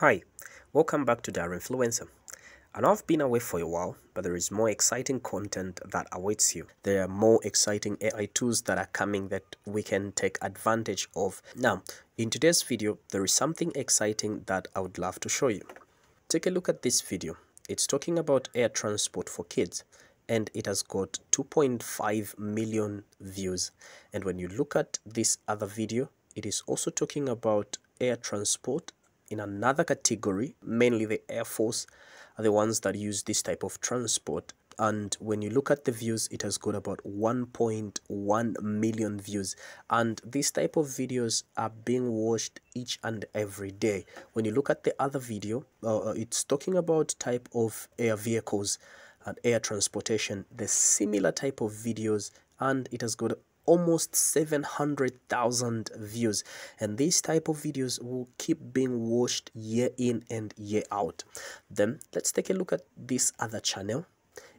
Hi, welcome back to Diary Influencer. I know I've been away for a while, but there is more exciting content that awaits you. There are more exciting AI tools that are coming that we can take advantage of. Now, in today's video, there is something exciting that I would love to show you. Take a look at this video. It's talking about air transport for kids and it has got 2.5 million views. And when you look at this other video, it is also talking about air transport in another category, mainly the Air Force are the ones that use this type of transport. And when you look at the views, it has got about 1.1 million views. And this type of videos are being watched each and every day. When you look at the other video, uh, it's talking about type of air vehicles and air transportation, the similar type of videos, and it has got almost 700,000 views. And these type of videos will keep being watched year in and year out. Then let's take a look at this other channel.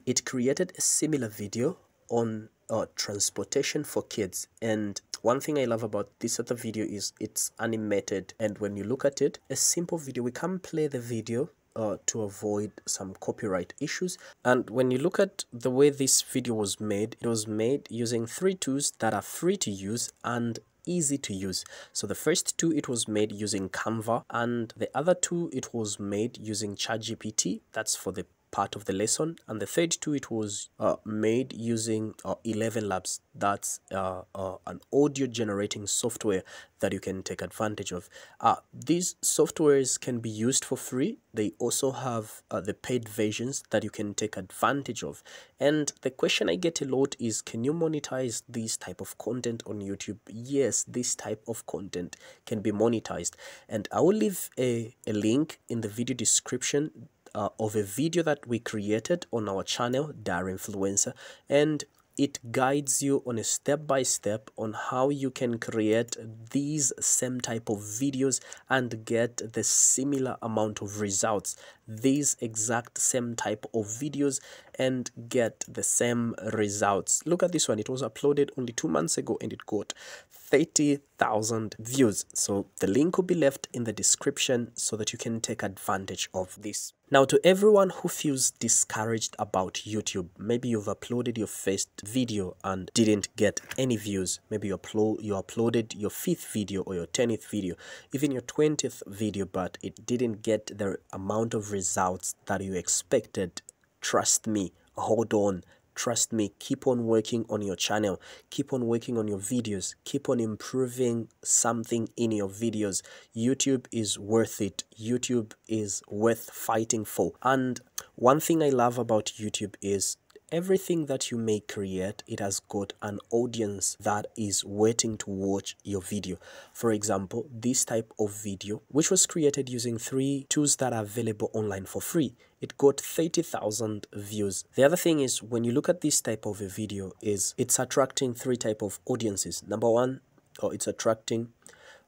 It created a similar video on uh, transportation for kids. And one thing I love about this other video is it's animated. And when you look at it a simple video. We can play the video uh, to avoid some copyright issues. And when you look at the way this video was made, it was made using three tools that are free to use and easy to use. So the first two, it was made using Canva and the other two, it was made using ChatGPT. That's for the part of the lesson. And the third two it was uh, made using uh, ElevenLabs. That's uh, uh, an audio generating software that you can take advantage of. Uh, these softwares can be used for free. They also have uh, the paid versions that you can take advantage of. And the question i get a lot is can you monetize this type of content on youtube? Yes this type of content can be monetized. And i will leave a, a link in the video description uh, of a video that we created on our channel, Diary Influencer, and it guides you on a step by step on how you can create these same type of videos and get the similar amount of results these exact same type of videos and get the same results. Look at this one. It was uploaded only two months ago and it got 30,000 views. So the link will be left in the description so that you can take advantage of this. Now to everyone who feels discouraged about youtube maybe you've uploaded your first video and didn't get any views. Maybe you upload you uploaded your fifth video or your 10th video even your 20th video but it didn't get the amount of results that you expected. Trust me hold on. Trust me keep on working on your channel. Keep on working on your videos. Keep on improving something in your videos. Youtube is worth it. Youtube is worth fighting for. And one thing i love about youtube is everything that you may create it has got an audience that is waiting to watch your video. For example this type of video which was created using three tools that are available online for free it got 30,000 views. The other thing is when you look at this type of a video is it's attracting three type of audiences. Number one or it's attracting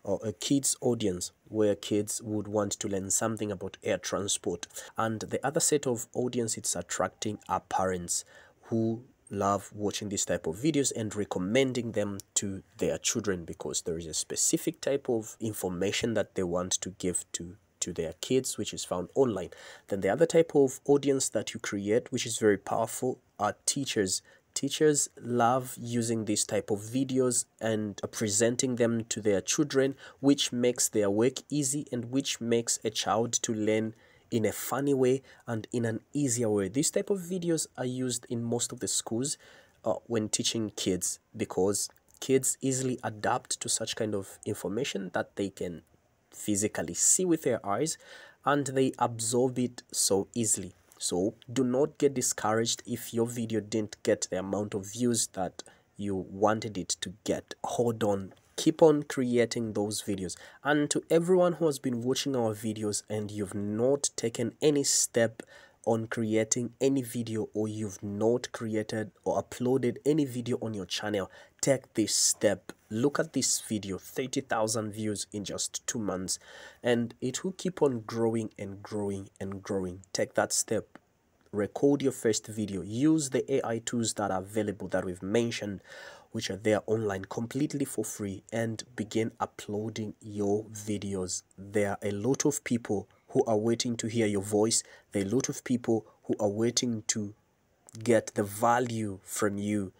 or a kids audience where kids would want to learn something about air transport. And the other set of audience it's attracting are parents who love watching this type of videos and recommending them to their children because there is a specific type of information that they want to give to to their kids which is found online. Then the other type of audience that you create which is very powerful are teachers teachers love using these type of videos and presenting them to their children which makes their work easy and which makes a child to learn in a funny way and in an easier way. These type of videos are used in most of the schools uh, when teaching kids because kids easily adapt to such kind of information that they can physically see with their eyes and they absorb it so easily so do not get discouraged if your video didn't get the amount of views that you wanted it to get. Hold on. Keep on creating those videos. And to everyone who has been watching our videos and you've not taken any step on creating any video or you've not created or uploaded any video on your channel, take this step. Look at this video, 30,000 views in just two months, and it will keep on growing and growing and growing. Take that step. Record your first video. Use the AI tools that are available that we've mentioned, which are there online completely for free, and begin uploading your videos. There are a lot of people who are waiting to hear your voice. There are a lot of people who are waiting to get the value from you